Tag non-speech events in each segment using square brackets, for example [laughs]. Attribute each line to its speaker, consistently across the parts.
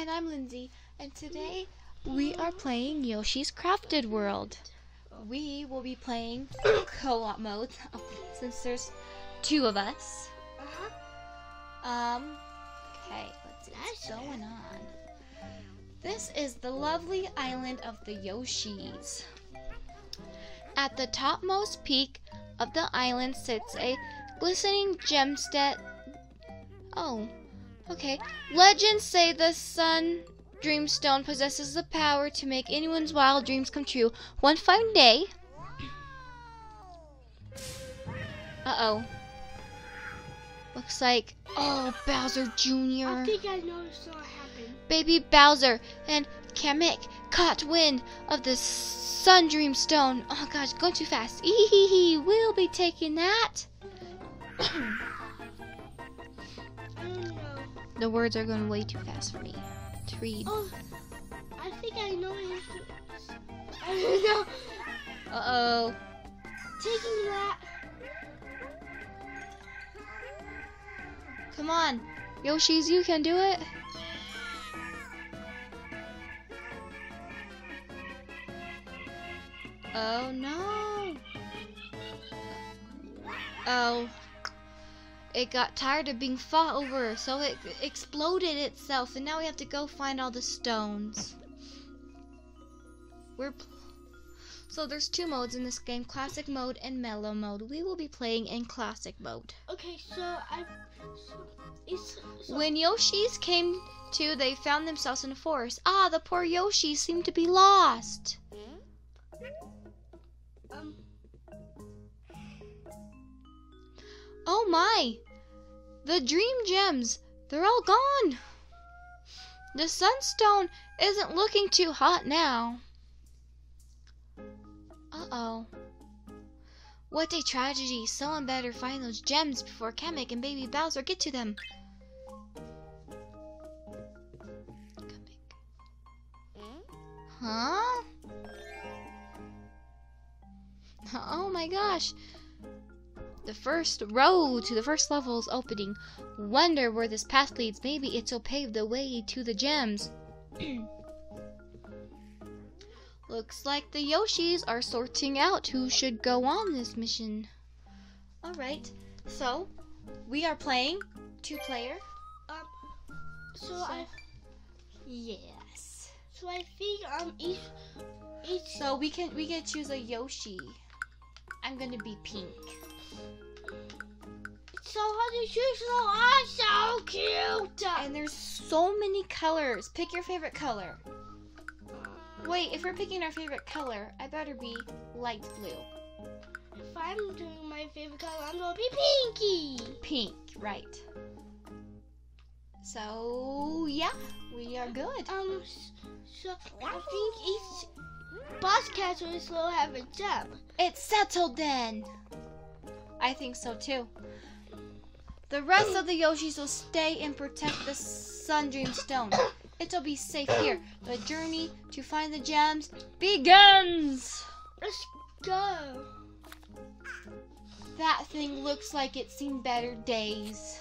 Speaker 1: And I'm Lindsay, and today we are playing Yoshi's Crafted World. We will be playing [coughs] co-op mode [laughs] since there's two of us. Um, okay, let's see what's going on. This is the lovely island of the Yoshis. At the topmost peak of the island sits a glistening gemstone. Oh, okay. Legends say the Sundream Stone possesses the power to make anyone's wild dreams come true. One fine day. Uh oh. Looks like oh Bowser Jr.
Speaker 2: I think I know what's gonna.
Speaker 1: Baby Bowser and Kamek caught wind of the Sundream Stone. Oh gosh, going too fast. Ehehe, we'll be taking that. [clears throat]
Speaker 2: I don't know.
Speaker 1: The words are going way too fast for me to read.
Speaker 2: Oh, I think I know it. [laughs] I don't know.
Speaker 1: Uh oh.
Speaker 2: Taking that.
Speaker 1: Come on. Yoshis, you can do it. Oh no. Oh. It got tired of being fought over, so it exploded itself, and now we have to go find all the stones. We're so there's two modes in this game, classic mode and mellow mode. We will be playing in classic mode.
Speaker 2: Okay, so I. So. So,
Speaker 1: When Yoshis came to, they found themselves in a forest. Ah, the poor Yoshis seem to be lost.
Speaker 2: um.
Speaker 1: Oh my! The dream gems, they're all gone. The sunstone isn't looking too hot now. Uh-oh. What a tragedy. Someone better find those gems before Kamek and baby Bowser get to them. Huh? [laughs] Oh my gosh. The first road to the first level is opening. Wonder where this path leads. Maybe it'll pave the way to the gems. [clears throat] Looks like the Yoshis are sorting out who should go on this mission. Alright, so we are playing two player.
Speaker 2: Um. So,
Speaker 1: So-
Speaker 2: I.
Speaker 1: Yes.
Speaker 2: So I think um each each.
Speaker 1: So we can we can choose a Yoshi. I'm gonna be pink.
Speaker 2: So how do you choose? So I'm so cute.
Speaker 1: And there's so many colors. Pick your favorite color. Wait, if we're picking our favorite color, I better be light blue.
Speaker 2: If I'm doing my favorite color, I'm gonna be pinky.
Speaker 1: Pink, right. So, yeah, we are good.
Speaker 2: Um. So I think each castle is will have a gem.
Speaker 1: It's settled then. I think so too. The rest of the Yoshis will stay and protect the Sundream Stone. It'll be safe here. The journey to find the gems begins.
Speaker 2: Let's go.
Speaker 1: That thing looks like it's seen better days.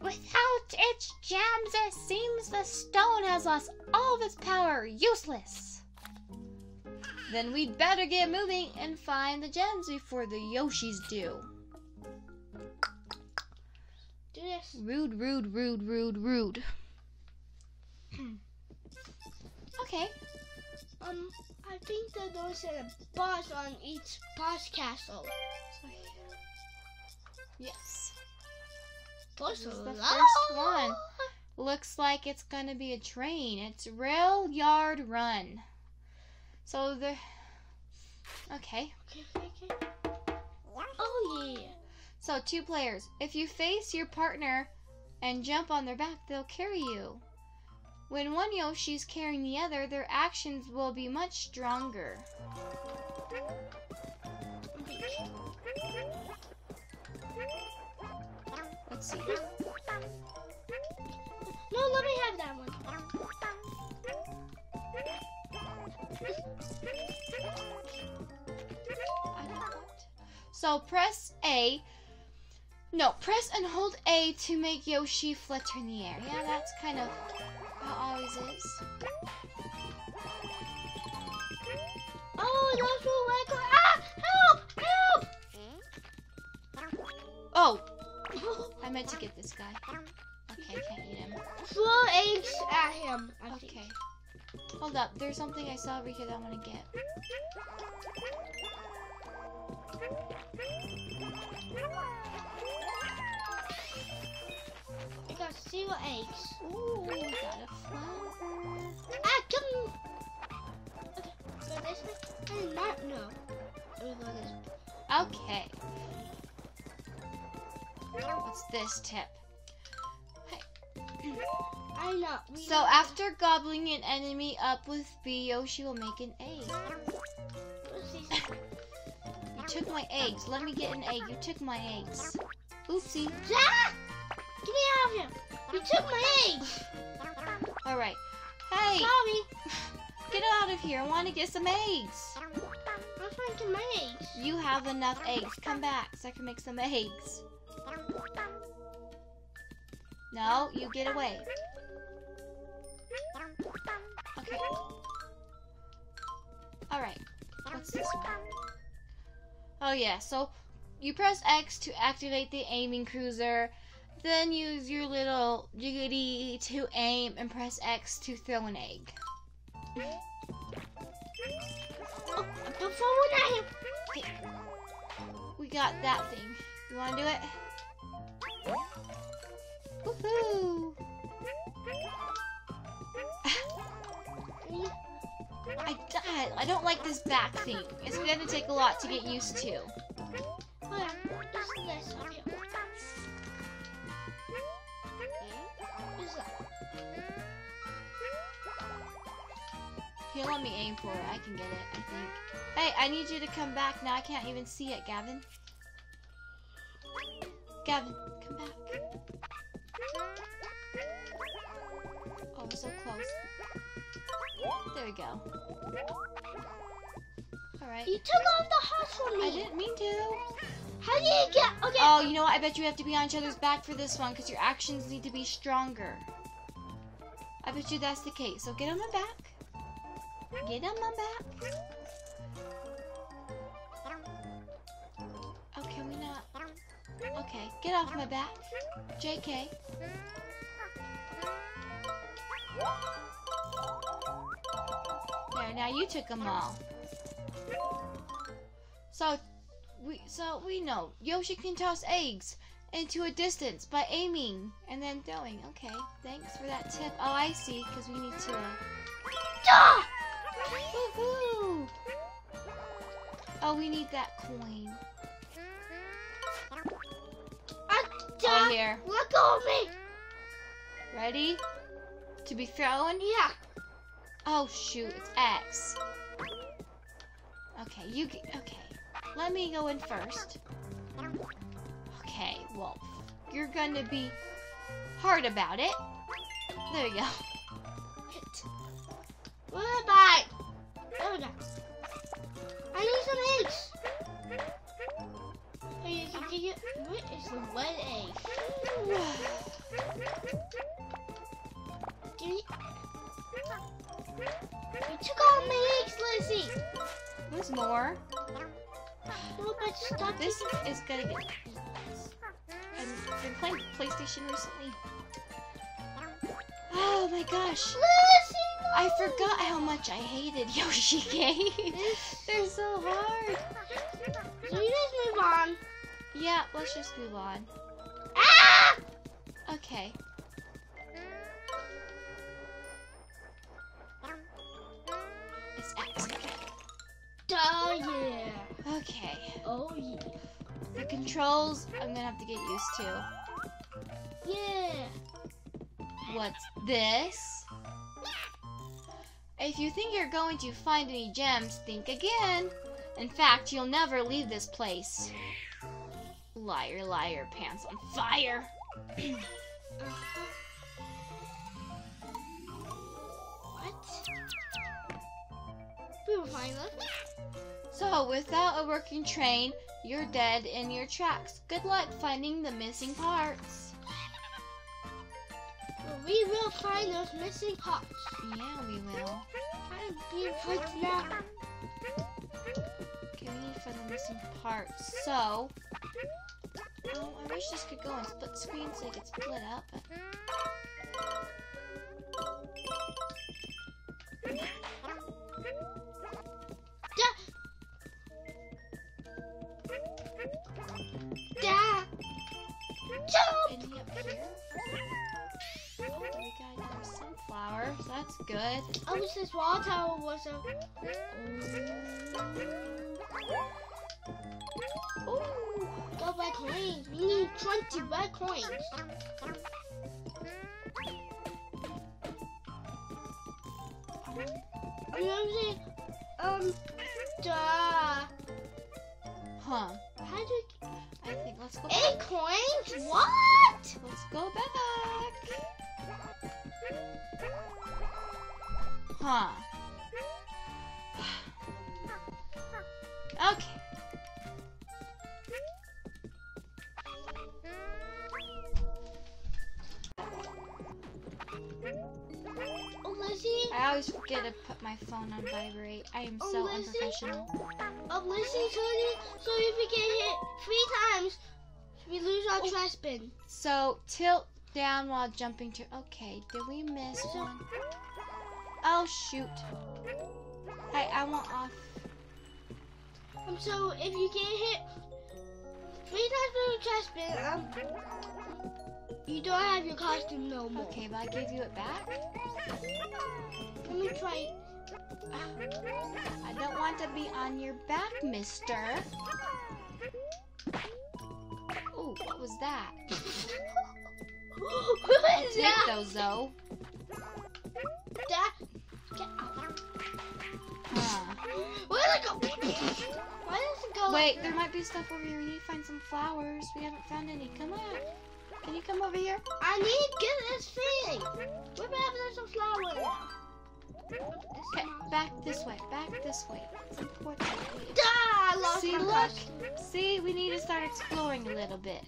Speaker 1: Without its gems, it seems the stone has lost all of its power. Useless. Then we'd better get moving and find the gems before the Yoshis do.
Speaker 2: Do this.
Speaker 1: Rude, rude, rude, rude, rude. [clears throat] okay.
Speaker 2: Um. I think that there's a boss on each boss castle.
Speaker 1: Yes.
Speaker 2: Boss
Speaker 1: This is the first one. Looks like it's gonna be a train. It's Rail Yard Run. So the okay.
Speaker 2: Okay, okay, okay. Oh yeah.
Speaker 1: So two players. If you face your partner and jump on their back, they'll carry you. When one Yoshi's carrying the other, their actions will be much stronger. Let's see.
Speaker 2: No, let me have that one.
Speaker 1: So press A. No, press and hold A to make Yoshi flutter in the air. Yeah, that's kind of How it always is.
Speaker 2: Oh, were Lego. Ah! Help! Help!
Speaker 1: Oh! I meant to get this guy. Okay, I can't eat him.
Speaker 2: Throw eggs at him. I think.
Speaker 1: Hold up, there's something I saw over here that I want to get.
Speaker 2: I got zero eggs.
Speaker 1: Ooh, got a flower.
Speaker 2: Ah, come. Okay, go this. I did not know.
Speaker 1: Okay. What's this tip?
Speaker 2: I know.
Speaker 1: So after gobbling an enemy up with B, Yoshi will make an egg. You took my eggs. Let me get an egg. You took my eggs. Oopsie.
Speaker 2: Ah! Get me out of here! You took my eggs!
Speaker 1: Alright. Hey,
Speaker 2: Sorry. [laughs]
Speaker 1: get out of here. I want to get some eggs.
Speaker 2: I'm trying to my eggs.
Speaker 1: You have enough eggs. Come back so I can make some eggs. No, you get away. Okay. Alright. What's this one? Oh yeah, so you press X to activate the aiming cursor, then use your little jiggity to aim and press X to throw an egg.
Speaker 2: Oh, it at him.
Speaker 1: We got that thing. You wanna do it? I. I don't like this back thing. It's gonna take a lot to get used to.
Speaker 2: Here,
Speaker 1: let me aim for it. I can get it, I think. Hey, I need you to come back now. I can't even see it, Gavin. Gavin, come back. So close. There we go. Alright.
Speaker 2: You took off the hearts from me.
Speaker 1: I didn't mean to.
Speaker 2: How did you get? Okay.
Speaker 1: Oh, you know what? I bet you have to be on each other's back for this one because your actions need to be stronger. I bet you that's the case. So get on my back. Get on my back. Oh, can we not? Okay, get off my back. JK. There, now you took them all. So, we so we know Yoshi can toss eggs into a distance by aiming and then throwing. Okay, thanks for that tip. Oh, I see, because we need to. Uh...
Speaker 2: Ah!
Speaker 1: Woohoo! Oh, we need that coin. Oh, here.
Speaker 2: Look of me.
Speaker 1: Ready? To be thrown?
Speaker 2: Oh, yeah.
Speaker 1: Oh shoot, it's X. Okay, you. Okay, let me go in first. Okay, well, you're gonna be hard about it. There you go.
Speaker 2: Back? There we go. I need some eggs. What is the wet egg? [sighs] [laughs] You took all my eggs, Lizzie.
Speaker 1: There's more.
Speaker 2: No, but stop.
Speaker 1: This is gonna get. I've been playing PlayStation recently. Oh my gosh.
Speaker 2: Lizzie.
Speaker 1: I forgot how much I hated [laughs] Yoshi games. They're so hard.
Speaker 2: So you just move on.
Speaker 1: Yeah, let's just move on.
Speaker 2: Ah!
Speaker 1: Okay.
Speaker 2: Oh yeah.
Speaker 1: Okay.
Speaker 2: Oh yeah.
Speaker 1: The controls I'm gonna have to get used to.
Speaker 2: Yeah.
Speaker 1: What's this? If you think you're going to find any gems, think again. In fact, you'll never leave this place. Liar, liar, pants on fire. [clears throat]
Speaker 2: What? We will find them.
Speaker 1: So, without a working train, you're dead in your tracks. Good luck finding the missing parts.
Speaker 2: we will find those missing parts.
Speaker 1: Yeah, we will.
Speaker 2: I'm being freaked now.
Speaker 1: Okay, we need to find the missing parts. So, oh, I wish this could go on split screen so it could split up. But...
Speaker 2: 20 red coins. You know? Um, duh.
Speaker 1: Huh.
Speaker 2: How do you.
Speaker 1: I think let's go
Speaker 2: Eight
Speaker 1: back.
Speaker 2: coins? What?
Speaker 1: Let's go back. [laughs] Huh. I always forget to put my phone on vibrate. I am so unprofessional.
Speaker 2: Oh, Lizzie, Tony. So if we get hit three times, we lose our
Speaker 1: Oh.
Speaker 2: trash bin.
Speaker 1: So tilt down while jumping to. Okay, did we miss one? Oh shoot! I I want off.
Speaker 2: Um, so if you get hit three times with the trash bin, um, you don't have your costume no more.
Speaker 1: Okay, but I gave you it back.
Speaker 2: Let me try.
Speaker 1: I don't want to be on your back, Mister. Oh, what was that? [laughs]
Speaker 2: what is
Speaker 1: Take
Speaker 2: that?
Speaker 1: those though.
Speaker 2: That. Get out.
Speaker 1: Huh.
Speaker 2: Where did it go? Why does it go?
Speaker 1: Wait, there might be stuff over here. We need to find some flowers. We haven't found any. Come on. Can you come over here?
Speaker 2: I need to get this thing. We're having some flowers now.
Speaker 1: Okay, back this way. Back this way. It's important.
Speaker 2: Ah, I lost
Speaker 1: See,
Speaker 2: my
Speaker 1: look.
Speaker 2: costume.
Speaker 1: See, we need to start exploring a little bit.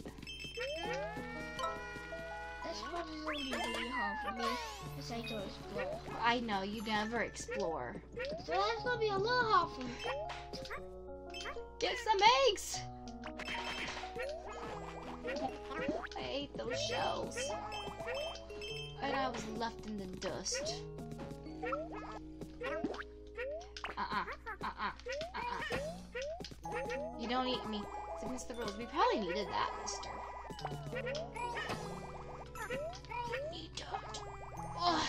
Speaker 2: This probably going to be really hard for me because I don't explore.
Speaker 1: I know you never explore.
Speaker 2: So that's going to be a little hard for me.
Speaker 1: Get some eggs. I ate those shells. And I was left in the dust. Uh-uh. Uh-uh. Uh-uh. You don't eat me. It's against the rules. We probably needed that, mister. You don't. Ugh.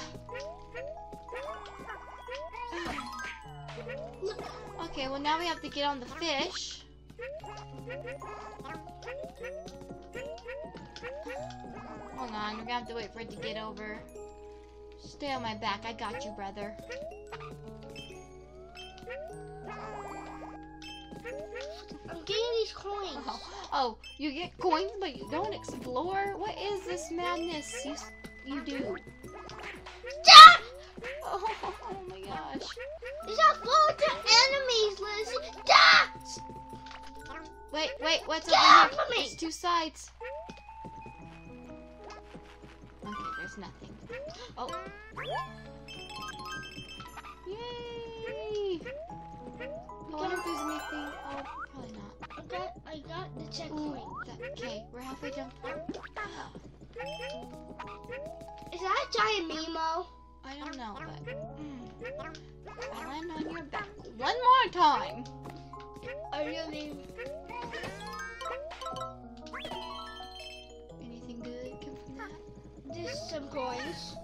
Speaker 1: Okay, well now we have to get on the fish. Hold on, we're gonna have to wait for it to get over. Stay on my back, I got you, brother.
Speaker 2: I'm getting these coins.
Speaker 1: Oh, [laughs] oh, you get coins, but you don't explore? What is this madness you, you do?
Speaker 2: Stop!
Speaker 1: Oh, [laughs] oh my gosh.
Speaker 2: These are full of enemies, Lizzie. Stop!
Speaker 1: Wait, wait, what's
Speaker 2: Get
Speaker 1: over here? There's two sides. Okay, there's nothing. Oh. Yay! I wonder if there's anything. Oh, probably not.
Speaker 2: I got, I got the
Speaker 1: Ooh,
Speaker 2: checkpoint.
Speaker 1: that, okay, we're halfway done.
Speaker 2: Is that a giant Mimo?
Speaker 1: I don't know, but mm, I land on your back one more time.
Speaker 2: I really.
Speaker 1: Anything good come from that?
Speaker 2: There's some coins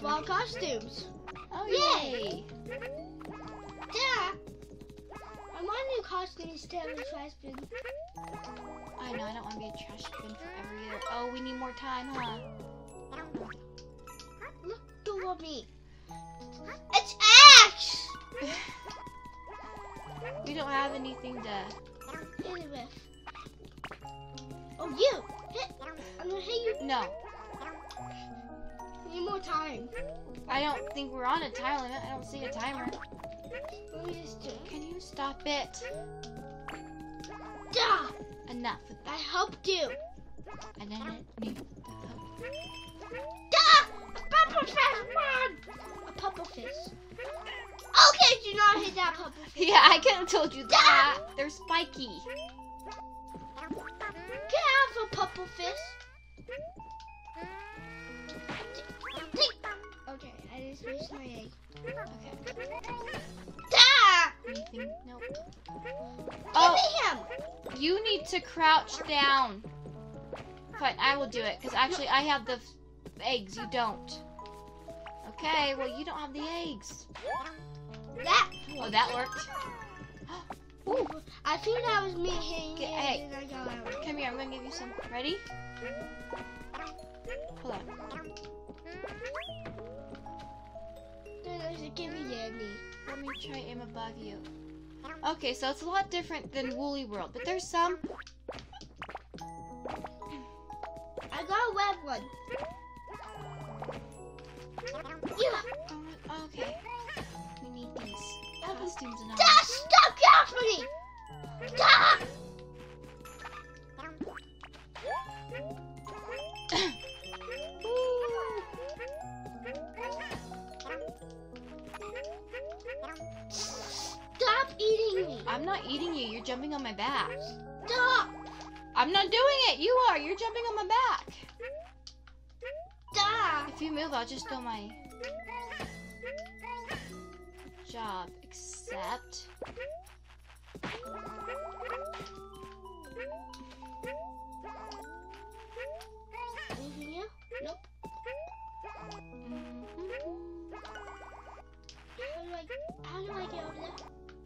Speaker 2: for our costumes.
Speaker 1: Oh
Speaker 2: Yay! Dad, I want a new costume instead of a trash bin.
Speaker 1: I know I don't want to be a trash bin forever either. Oh, we need more time, huh?
Speaker 2: Look over me. It's Axe! [laughs]
Speaker 1: we don't have anything to.
Speaker 2: Hit it with. Oh, you! Hit! I'm gonna hit you.
Speaker 1: No,
Speaker 2: Need more time.
Speaker 1: I don't think we're on a time limit. I don't see a timer.
Speaker 2: Let me just do.
Speaker 1: Can you stop it?
Speaker 2: Duh!
Speaker 1: Enough with
Speaker 2: I helped you.
Speaker 1: I didn't need the help.
Speaker 2: Duh! fish. Okay, do not hit that fish.
Speaker 1: Yeah, I could have told you that. They're spiky.
Speaker 2: Can I have a puffer fish? Okay, I just missed my egg.
Speaker 1: Okay.
Speaker 2: Ah!
Speaker 1: Anything? Nope.
Speaker 2: Give
Speaker 1: Oh,
Speaker 2: me him.
Speaker 1: you need to crouch down. Fine, I will do it because actually I have the f- eggs. You don't. Okay, well you don't have the eggs.
Speaker 2: That.
Speaker 1: Oh, that worked. [gasps] Ooh,
Speaker 2: I think that was me hitting
Speaker 1: Get- hey.
Speaker 2: and then I got out.
Speaker 1: come here. I'm gonna give you some. Ready? Hold on.
Speaker 2: Then I said, give me Danny.
Speaker 1: Let me try aim above you. Okay, so it's a lot different than Woolly World, but there's some.
Speaker 2: I got a red one. Yeah.
Speaker 1: Oh, okay. Costumes and all.
Speaker 2: Dad, stop gasping! Stop! Stop eating me!
Speaker 1: I'm not eating you. You're jumping on my back.
Speaker 2: Stop!
Speaker 1: I'm not doing it. You are. You're jumping on my back.
Speaker 2: Stop!
Speaker 1: If you move, I'll just do my job. Except.
Speaker 2: Anything here? Nope.
Speaker 1: Mhm.
Speaker 2: How do I, how do I get over there?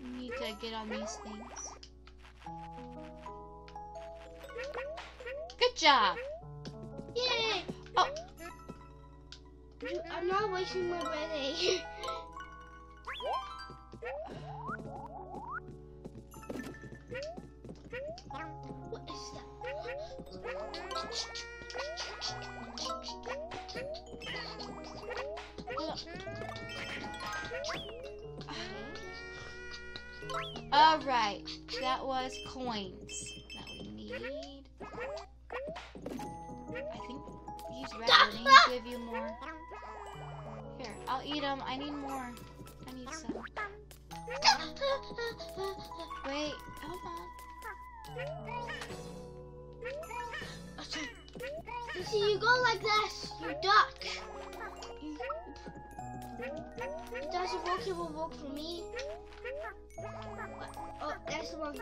Speaker 1: You need to get on these things. Good job.
Speaker 2: Yay!
Speaker 1: Oh.
Speaker 2: I'm not wasting my red [laughs]
Speaker 1: All right. That was coins that we need. I think these red ones give you more. Here, I'll eat them. I need more. I need some. Wait, hold on.
Speaker 2: You see, you go like this, you duck. It doesn't work, it will work for me. Oh, that's the one.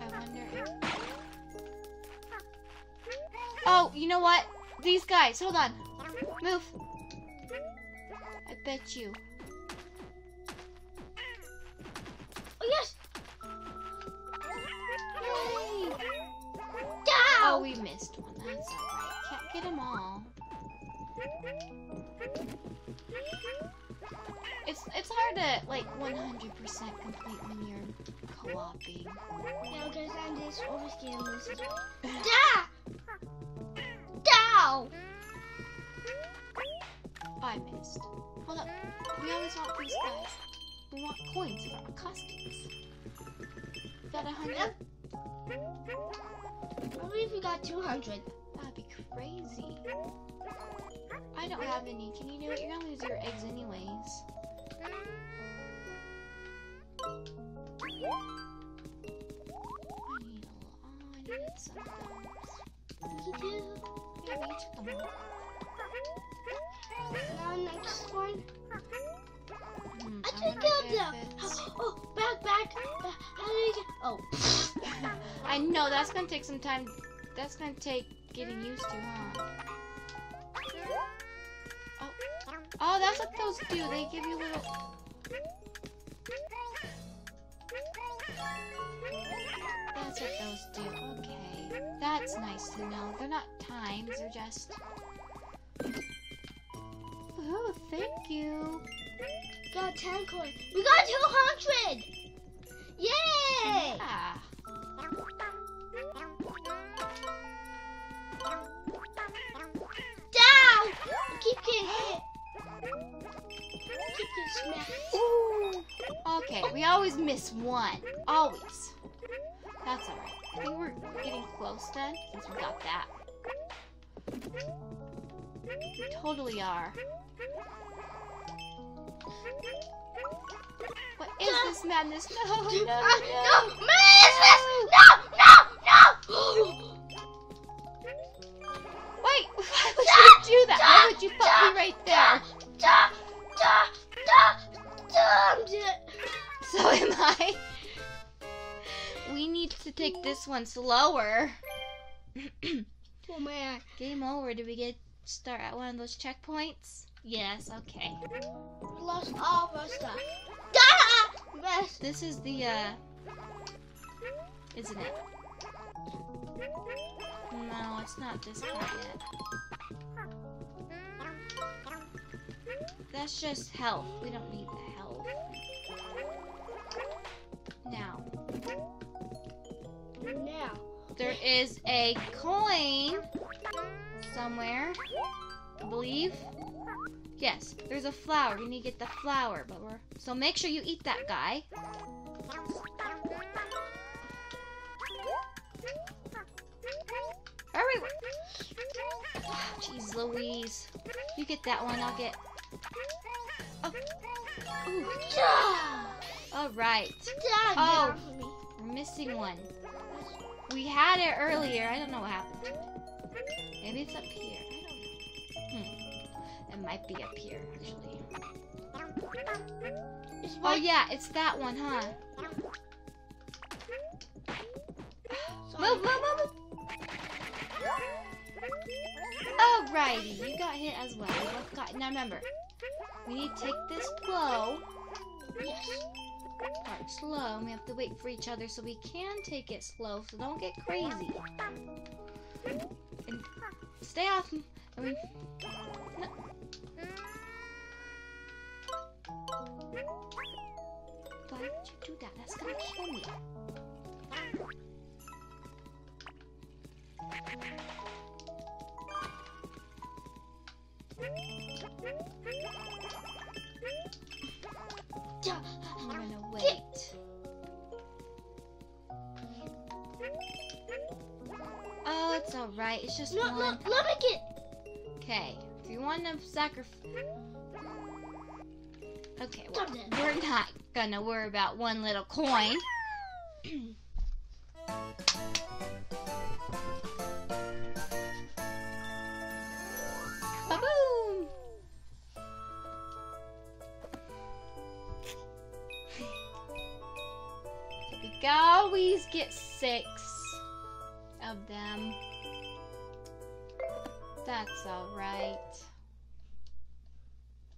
Speaker 1: I wonder if. Oh, you know what? These guys, hold on. Move. I bet you.
Speaker 2: Yes!
Speaker 1: Yay! Oh, we missed one. That's alright. Can't get them all. It's it's hard to like 100% complete when you're co-oping.
Speaker 2: Yeah, because I'm just overscaling this as well. Da! Down!
Speaker 1: I missed. Hold up. We always want these guys. We want coins for our costumes. Got a hundred.
Speaker 2: I if we got 200.
Speaker 1: That'd be crazy. I don't have any. Can you do it? You're gonna lose your eggs anyways. I need a lot. I need some of those.
Speaker 2: Me too.
Speaker 1: Here, we took them all.
Speaker 2: Now next one.
Speaker 1: Hmm,
Speaker 2: I
Speaker 1: I
Speaker 2: took
Speaker 1: wonder
Speaker 2: out
Speaker 1: if
Speaker 2: the.
Speaker 1: it's-
Speaker 2: Oh, back, back. back. How do we get? Oh. [laughs]
Speaker 1: I know that's gonna take some time. That's gonna take getting used to, huh? Oh, oh, that's what those do. They give you little. That's what those do. Okay, that's nice to know. They're not times. They're just. Oh, thank you.
Speaker 2: Got 10 coins. We got 200! Yay!
Speaker 1: Yeah.
Speaker 2: Down! Keep getting hit. Keep getting smacked.
Speaker 1: Ooh. Okay, we always miss one. Always. That's alright. I think we're getting close then, since we got that. We totally are. What is this madness? No, no, [laughs] no.
Speaker 2: Ah, no, madness! No, no, no!
Speaker 1: Wait, [laughs] why would you do that? Why would you put me right there? So am I. We need to take this one slower.
Speaker 2: Oh man.
Speaker 1: Game over. Did we get start at one of those checkpoints? Yes, okay.
Speaker 2: Lost all of our stuff. Mess. [laughs]
Speaker 1: This is the uh isn't it? No, it's not this part yet. That's just health. We don't need the health. Now,
Speaker 2: Now.
Speaker 1: there is a coin somewhere. I believe. Yes, there's a flower. We need to get the flower, but we're so make sure you eat that guy. Hurry! Jeez Louise. You get that one, I'll get. Oh. All right. Oh. We're missing one. We had it earlier. I don't know what happened. Maybe it's up here. Might be up here, actually. Oh, yeah, it's that one, huh? Move, move, move, move. Alrighty, you got hit as well. Got. Now remember, we need to take this slow.
Speaker 2: Yes.
Speaker 1: Part slow. and We have to wait for each other so we can take it slow. So don't get crazy. And stay off. Why would you do that? That's gonna kill me.
Speaker 2: Da.
Speaker 1: I'm gonna wait. Oh, it's alright. It's just
Speaker 2: No,
Speaker 1: one.
Speaker 2: no, let me get.
Speaker 1: Okay, if you want to sacrifice. Okay, well, we're not gonna worry about one little coin. [clears throat] Ba-boom! We always get six of them. That's alright.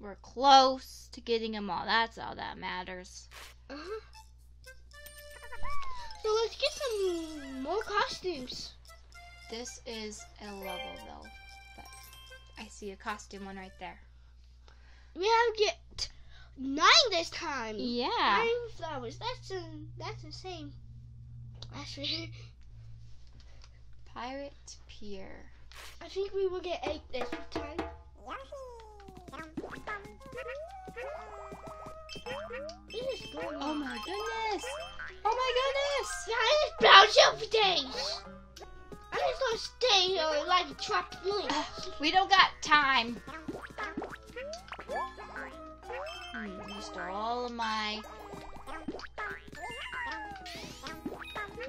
Speaker 1: We're close to getting them all. That's all that matters.
Speaker 2: Uh-huh. So let's get some more costumes.
Speaker 1: This is a level though. But I see a costume one right there.
Speaker 2: We have to get nine this time.
Speaker 1: Yeah.
Speaker 2: Nine flowers. That's a, that's the same. Actually, [laughs]
Speaker 1: Pirate Pier.
Speaker 2: I think we will get eight this time. This is
Speaker 1: Oh my goodness! Oh my goodness!
Speaker 2: Yeah, I out for days. I'm just gonna stay here like a trapped link. [sighs]
Speaker 1: We don't got time. Hmm, you stole all of my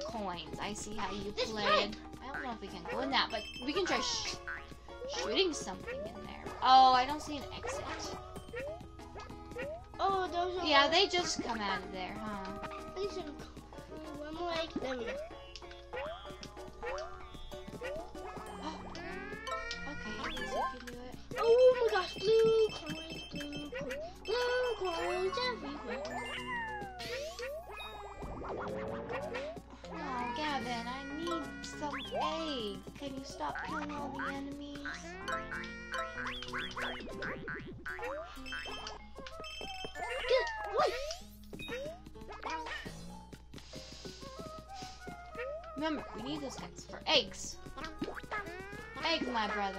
Speaker 1: coins. I see how you
Speaker 2: This
Speaker 1: played. I don't know if we can go in that, but we can try sh- shooting something in there. Oh, I don't see an exit.
Speaker 2: Oh, those are.
Speaker 1: Yeah, they just come out of there, huh?
Speaker 2: These are one more egg. There we go.
Speaker 1: Okay, I guess you can do it.
Speaker 2: Oh my gosh, blue coins, blue coins, blue coins everywhere.
Speaker 1: Oh, Gavin, I need some eggs. Can you stop killing all the enemies?
Speaker 2: Good. Wait.
Speaker 1: Remember, we need those eggs for eggs. Eggs, my brother.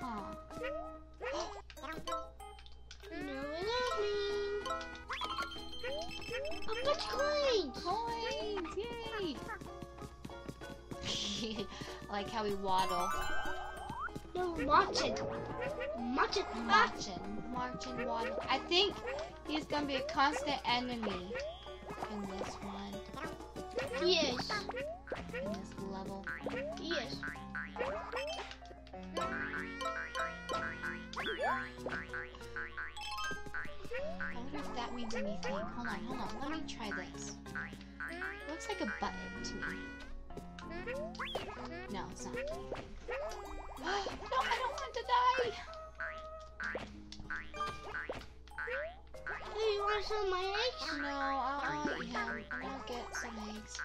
Speaker 1: Huh. [gasps]
Speaker 2: No, without me. A bunch of coins.
Speaker 1: Coins! Yay! [laughs] like how we waddle.
Speaker 2: No, marching. Marching. Ah,
Speaker 1: Marchin, marchin, waddle. I think he's gonna be a constant enemy in this one,
Speaker 2: yes.
Speaker 1: in this level.
Speaker 2: Yes.
Speaker 1: I wonder if that means anything. Hold on, hold on. Let me try this. Looks like a button to me. No, it's not [gasps] no, I don't want to die.
Speaker 2: Hey, you want some eggs?
Speaker 1: No, I'll eat him. I'll get some eggs.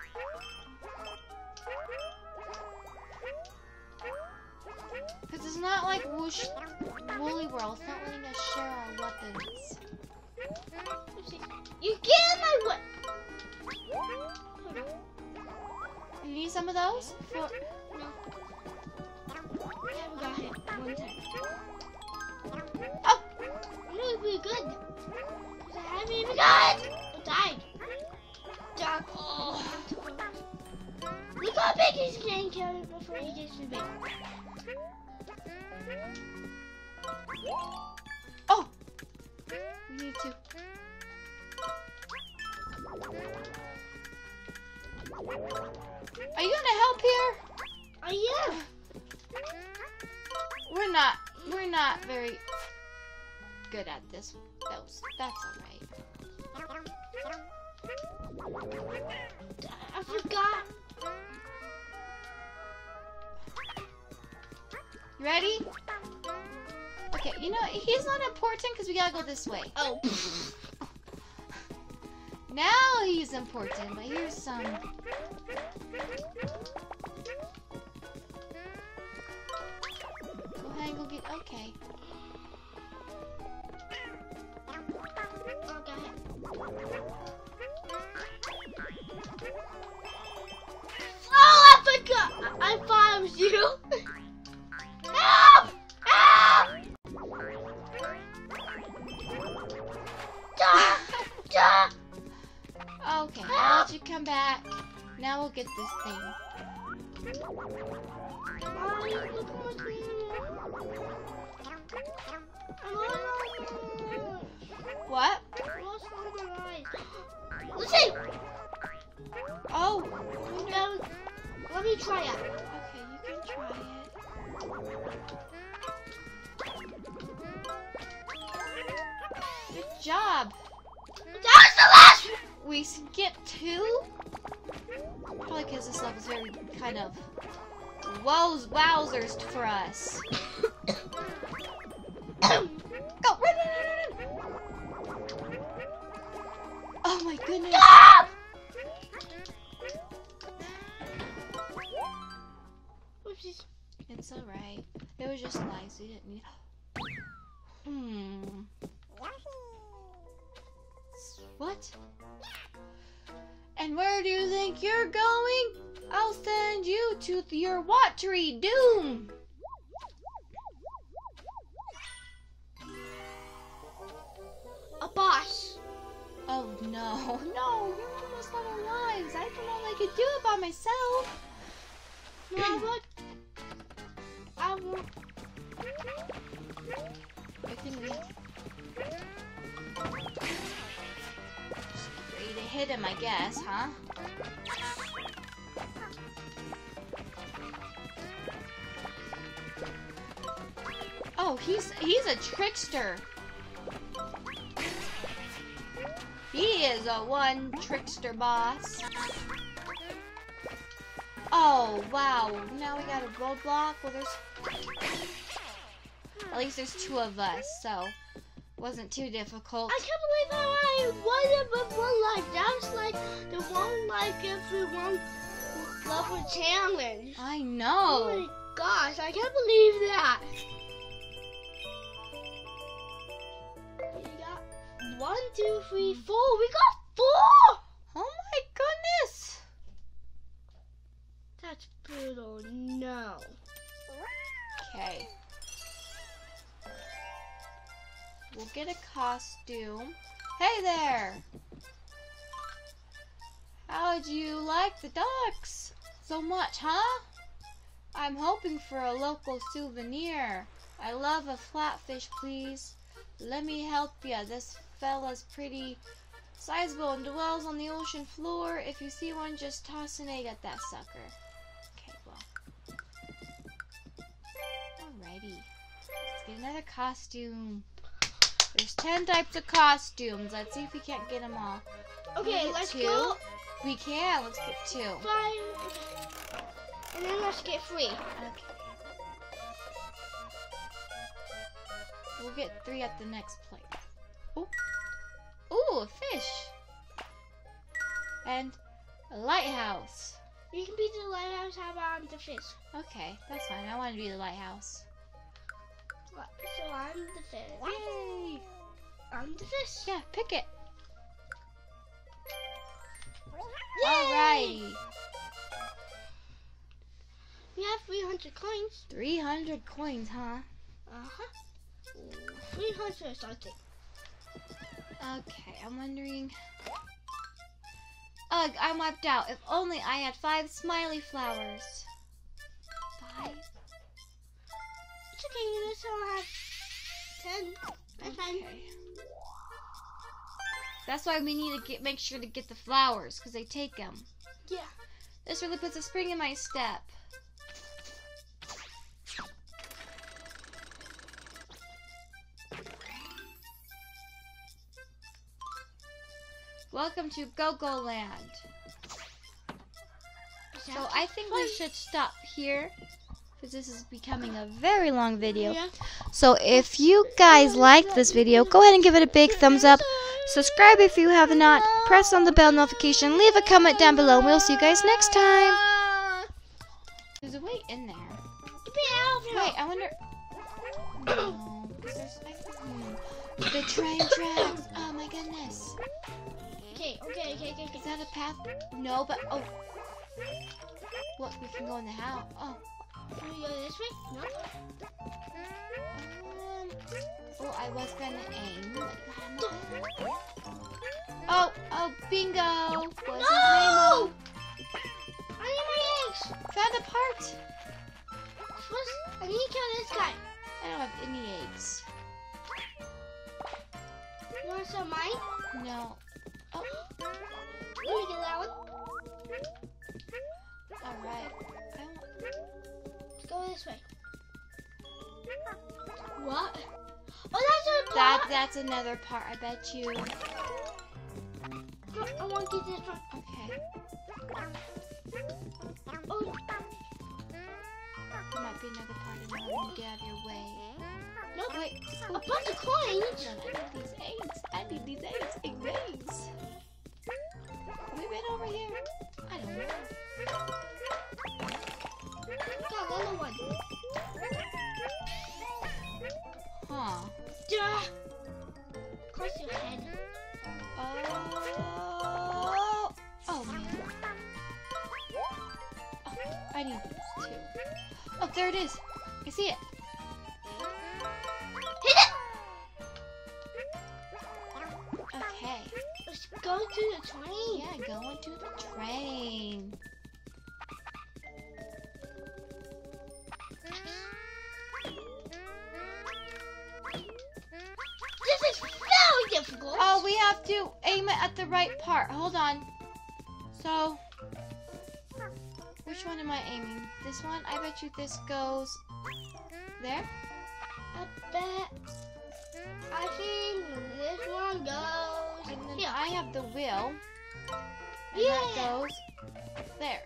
Speaker 1: Because it's not like Whoosh Woolly World. It's not letting us share our weapons.
Speaker 2: You get my what?
Speaker 1: You need some of those? For...
Speaker 2: No. I got hit one time.
Speaker 1: Oh!
Speaker 2: No, we're good. 'Cause I haven't even got it. I died. Oh. Look how big he's getting killed before he gets too big.
Speaker 1: We need to. Are you gonna help here?
Speaker 2: Oh yeah.
Speaker 1: We're not. We're not very good at this. Those. That's alright.
Speaker 2: I forgot.
Speaker 1: Ready? Okay. You know he's not important because we gotta go this way.
Speaker 2: Oh. [laughs]
Speaker 1: Now he's important, but here's some. Go ahead and go get. Okay.
Speaker 2: Okay. Oh, I forgot. Oh, I, I was you. [laughs] Help! Help! Da! [laughs] Da!
Speaker 1: Okay. I'll let you come back. Now we'll get this thing.
Speaker 2: Mommy, look how much we
Speaker 1: What?
Speaker 2: I lost all my life. Listen!
Speaker 1: Oh.
Speaker 2: No, let me try it.
Speaker 1: Okay, you can try it. Good job.
Speaker 2: That was the last one!
Speaker 1: We skipped two. Probably because this level's very kind of wows wowzers for us. [coughs] Go! Run, run, run, run! Oh my goodness. Didn't need. Hmm. What? And where do you think you're going? I'll send you to your watery doom.
Speaker 2: A boss.
Speaker 1: Oh no, [laughs] no, you're almost out of lives. I don't know if I could do it by myself. To hit him, I guess, huh? Oh, he's he's a trickster. He is a one trickster boss. Oh wow! Now we got a roadblock. Well, there's at least there's two of us, so wasn't too difficult.
Speaker 2: I can't believe I won it with one life. That was like the one life every one level challenge.
Speaker 1: I know.
Speaker 2: Oh my gosh, I can't believe that. We got one, two, three, four. We got four.
Speaker 1: Oh my goodness!
Speaker 2: That's brutal. No.
Speaker 1: Okay. We'll get a costume. Hey there! How'd you like the ducks so much, huh? I'm hoping for a local souvenir. I love a flatfish, please. Let me help ya. This fella's pretty sizable and dwells on the ocean floor. If you see one, just toss an egg at that sucker. Okay, well. Alrighty. Let's get another costume. There's 10 types of costumes. Let's see if we can't get them all.
Speaker 2: Okay, let's
Speaker 1: two.
Speaker 2: go
Speaker 1: We can. Let's get two.
Speaker 2: five. And then let's get three.
Speaker 1: Okay. We'll get three at the next plate. Ooh. Ooh, a fish. And a lighthouse.
Speaker 2: You can be the lighthouse. How about the fish?
Speaker 1: Okay, that's fine. I want to be the lighthouse.
Speaker 2: So I'm the fish.
Speaker 1: Yay!
Speaker 2: I'm the fish.
Speaker 1: Yeah, pick it.
Speaker 2: Yay!
Speaker 1: Alrighty.
Speaker 2: We have 300 coins.
Speaker 1: 300 coins, huh?
Speaker 2: Uh huh. 300 or something.
Speaker 1: Okay, I'm wondering. Ugh, I'm wiped out. If only I had five smiley flowers. Five?
Speaker 2: Okay. You still have 10. That's fine.
Speaker 1: Okay. That's why we need to get make sure to get the flowers because they take them.
Speaker 2: Yeah.
Speaker 1: This really puts a spring in my step. Welcome to Go-Go Land. So I think we should stop here because this is becoming a very long video.
Speaker 2: Yeah.
Speaker 1: So if you guys liked this video, go ahead and give it a big thumbs up. Subscribe if you have not. Press on the bell notification. Leave a comment down below. And we'll see you guys next time. There's a way in there.
Speaker 2: Get me out of here.
Speaker 1: Wait, I wonder. No, 'cause there's. I. The train tracks. Oh my goodness.
Speaker 2: Okay, okay, okay, okay,
Speaker 1: Is that a path? No, but oh. Look, we can go in the house. Oh.
Speaker 2: Can we go this way? No.
Speaker 1: Um, oh, I was gonna aim. but I'm not. Oh, oh, bingo! What's his
Speaker 2: No! I need my eggs.
Speaker 1: Found a part.
Speaker 2: I need to kill this guy.
Speaker 1: I don't have any eggs.
Speaker 2: You want some mine?
Speaker 1: No. Oh,
Speaker 2: Let me get that one.
Speaker 1: all
Speaker 2: go this way. What? Oh, that's a
Speaker 1: That that's another part. I bet you.
Speaker 2: I want to get this one.
Speaker 1: Okay.
Speaker 2: Oh,
Speaker 1: There might be another part. I don't want to get out of your way.
Speaker 2: no.
Speaker 1: Oh, wait.
Speaker 2: A bunch of coins.
Speaker 1: I need these eggs. I need these eggs. Egg eggs. Have we been over here? I don't know.
Speaker 2: Got another one.
Speaker 1: Huh.
Speaker 2: Duh. Cross your head.
Speaker 1: Oh. Oh man. Oh, I need these two. Oh, there it is. I see it.
Speaker 2: Hit it.
Speaker 1: Okay.
Speaker 2: Let's go to the train.
Speaker 1: Yeah, going to the train. Oh, we have to aim it at the right part. Hold on. So, which one am I aiming? This one? I bet you this goes there.
Speaker 2: I bet. I think this one goes
Speaker 1: And then
Speaker 2: here.
Speaker 1: I have the wheel. And
Speaker 2: Yeah.
Speaker 1: that goes there.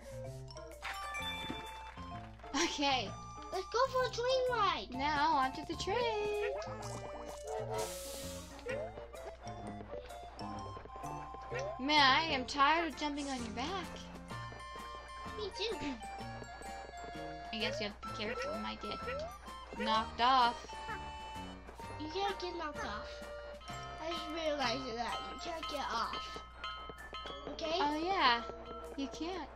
Speaker 1: Okay,
Speaker 2: Let's go for a train ride.
Speaker 1: now onto the train. [laughs] Man, I am tired of jumping on your back.
Speaker 2: Me too.
Speaker 1: I guess you have to be careful. It might get knocked off.
Speaker 2: You can't get knocked off. I just realized that you can't get off. Okay?
Speaker 1: Oh yeah, you can't.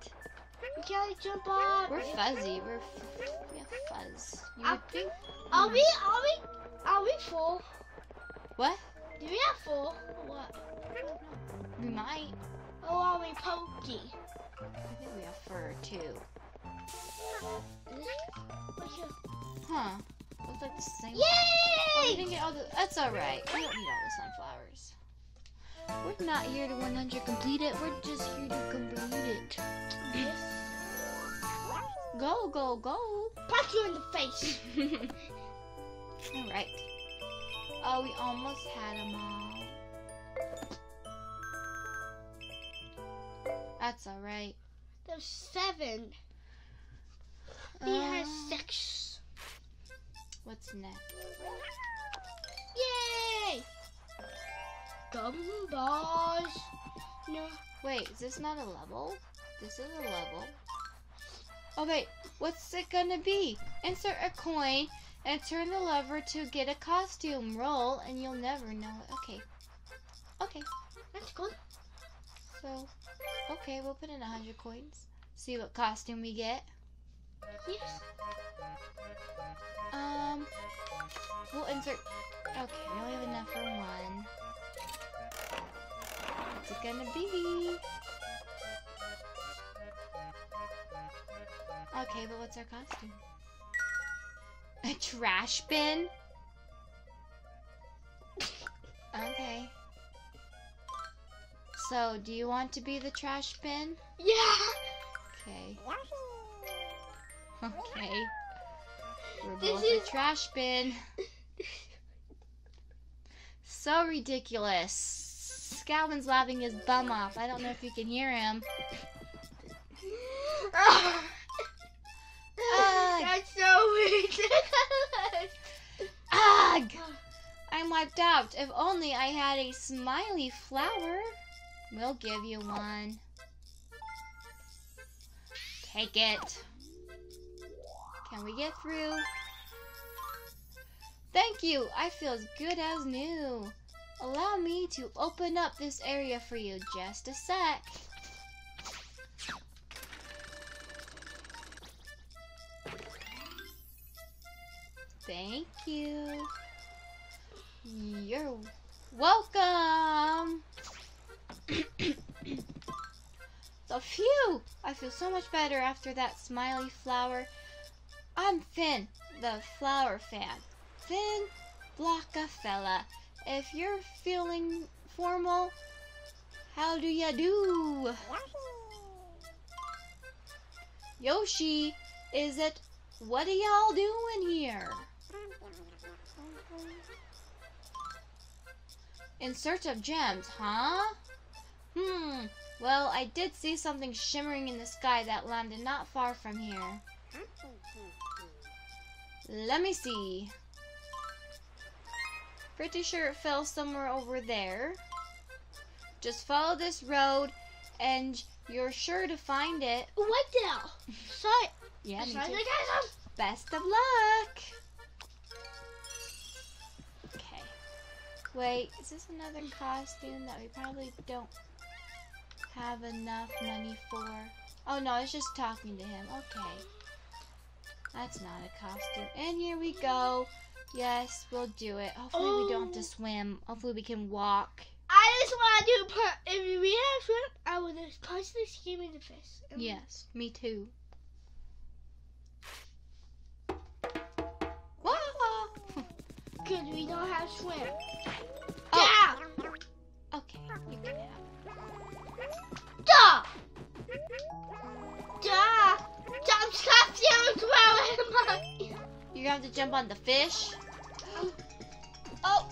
Speaker 2: you can't jump off.
Speaker 1: We're fuzzy. We're f- we have fuzz. You would think.
Speaker 2: Are we? Are we? Are we full?
Speaker 1: What?
Speaker 2: Do we have full? Or what?
Speaker 1: We might.
Speaker 2: Or oh, are we pokey?
Speaker 1: I think we have fur too.
Speaker 2: Is this too.
Speaker 1: Huh. Looks like the same. Oh, we
Speaker 2: Yay!
Speaker 1: didn't get all the. That's alright. We don't need all the sunflowers. We're not here to 100 complete it. We're just here to complete it.
Speaker 2: Yes.
Speaker 1: Go, go, go.
Speaker 2: Punch you in the face. [laughs]
Speaker 1: alright. Oh, we almost had them all. That's alright.
Speaker 2: There's seven. He has
Speaker 1: Uh,
Speaker 2: six.
Speaker 1: What's next?
Speaker 2: Yay! Gumballs. No.
Speaker 1: Wait, is this not a level? This is a level. Okay, what's it gonna be? Insert a coin and turn the lever to get a costume. Roll and you'll never know it. Okay. Okay,
Speaker 2: That's good.
Speaker 1: so, okay, we'll put in a hundred coins. See what costume we get.
Speaker 2: Yes.
Speaker 1: Um, we'll insert. Okay, we only have enough for one. What's it gonna be? Okay, but what's our costume? A trash bin? [laughs] Okay. So, do you want to be the trash bin?
Speaker 2: Yeah.
Speaker 1: Okay. [laughs] Okay. We're
Speaker 2: This
Speaker 1: both
Speaker 2: is-
Speaker 1: a trash bin. [laughs] So ridiculous. Scalvin's laughing his bum off. I don't know if you can hear him. [laughs] Ugh.
Speaker 2: That's so ridiculous.
Speaker 1: Ugh! I'm wiped out. If only I had a smiley flower. We'll give you one. Take it. Can we get through? Thank you. I feel as good as new. Allow me to open up this area for you. Just a sec. Thank you. You're welcome. [coughs] so phew, I feel so much better after that smiley flower. I'm Finn, the flower fan. Finn Blockafella. If you're feeling formal, how do ya do? Yoshi, is it? What are y'all doing here? In search of gems, huh? Hmm. Well, I did see something shimmering in the sky that landed not far from here. Let me see. Pretty sure it fell somewhere over there. Just follow this road and you're sure to find it.
Speaker 2: What the? [laughs] Sorry.
Speaker 1: Yeah, me too. Best of luck. Okay. Wait, is this another costume that we probably don't have enough money for? Oh no, it's just talking to him. Okay. That's not a costume. And here we go. Yes, we'll do it. Hopefully we don't have to
Speaker 2: Oh.
Speaker 1: swim. Hopefully we can walk.
Speaker 2: I just want to do. Per- if we had shrimp, I would just punch this game in the face. And-
Speaker 1: Yes, me too.
Speaker 2: Because we don't have shrimp.
Speaker 1: Oh.
Speaker 2: Yeah.
Speaker 1: Okay, you can have
Speaker 2: Duh. Jump, stop, down, throw it.
Speaker 1: You're gonna have to jump on the fish.
Speaker 2: Um,
Speaker 1: Oh,